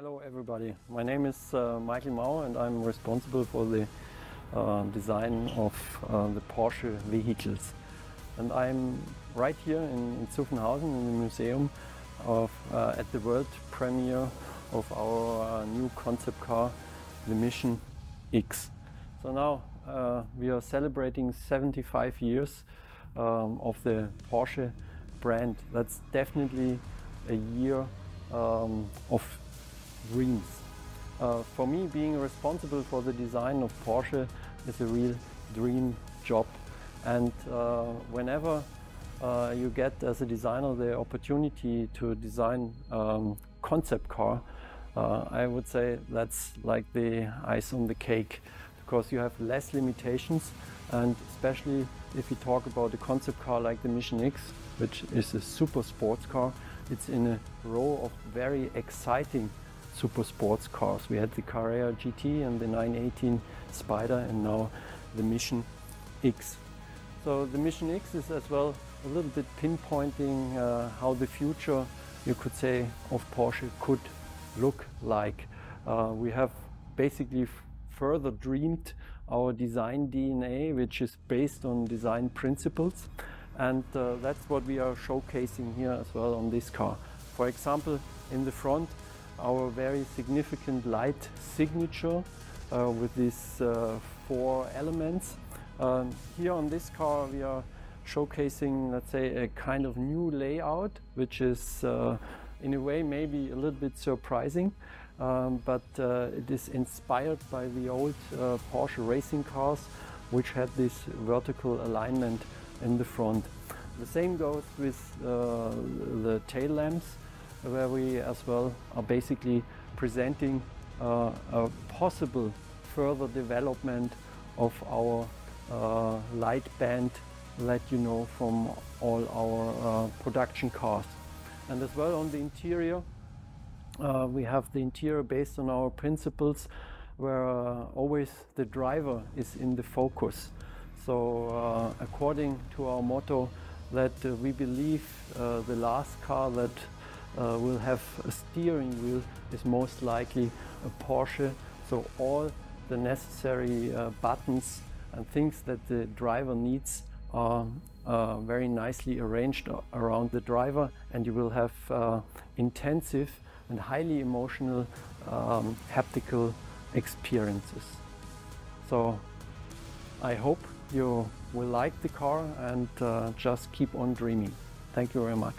Hello everybody, my name is uh, Michael Mauer and I'm responsible for the uh, design of uh, the Porsche vehicles. And I'm right here in, in Zuffenhausen in the museum of, uh, at the world premiere of our uh, new concept car, the Mission X. So now uh, we are celebrating 75 years um, of the Porsche brand. That's definitely a year um, of dreams. Uh, for me, being responsible for the design of Porsche is a real dream job. And uh, whenever uh, you get as a designer the opportunity to design um, concept car, uh, I would say that's like the ice on the cake because you have less limitations and especially if you talk about a concept car like the Mission X, which is a super sports car, it's in a row of very exciting super sports cars. We had the Carrera GT and the 918 Spyder and now the Mission X. So the Mission X is as well a little bit pinpointing uh, how the future, you could say, of Porsche could look like. Uh, we have basically further dreamed our design DNA, which is based on design principles. And uh, that's what we are showcasing here as well on this car. For example, in the front, our very significant light signature uh, with these uh, four elements. Um, here on this car we are showcasing, let's say, a kind of new layout, which is uh, in a way maybe a little bit surprising, um, but uh, it is inspired by the old uh, Porsche racing cars, which had this vertical alignment in the front. The same goes with uh, the tail lamps where we as well are basically presenting uh, a possible further development of our uh, light band that you know from all our uh, production cars. And as well on the interior, uh, we have the interior based on our principles where uh, always the driver is in the focus. So uh, according to our motto that we believe the last car that uh, will have a steering wheel is most likely a Porsche. So all the necessary uh, buttons and things that the driver needs are uh, very nicely arranged around the driver and you will have uh, intensive and highly emotional um, haptical experiences. So I hope you will like the car and uh, just keep on dreaming. Thank you very much.